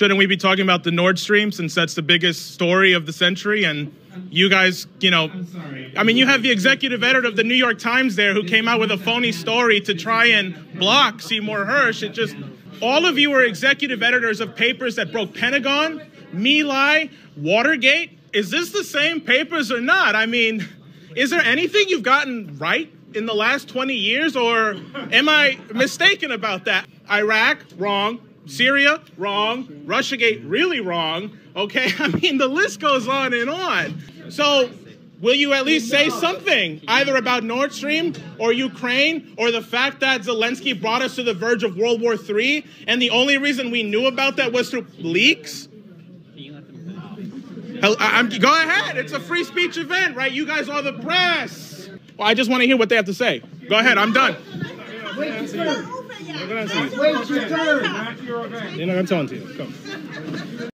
shouldn't we be talking about the Nord Stream since that's the biggest story of the century? And you guys, you know, I mean, you have the executive editor of the New York Times there who came out with a phony story to try and block Seymour Hersh. It just, all of you are executive editors of papers that broke Pentagon, Lai, Watergate. Is this the same papers or not? I mean, is there anything you've gotten right in the last 20 years, or am I mistaken about that? Iraq, wrong. Syria, wrong. Russiagate, really wrong. Okay, I mean, the list goes on and on. So, will you at least say something, either about Nord Stream or Ukraine or the fact that Zelensky brought us to the verge of World War III and the only reason we knew about that was through leaks? I'm, go ahead. It's a free speech event, right? You guys are the press. Well, I just want to hear what they have to say. Go ahead. I'm done. Wait your turn. Wait your turn. You're not going to tell them to you. Come.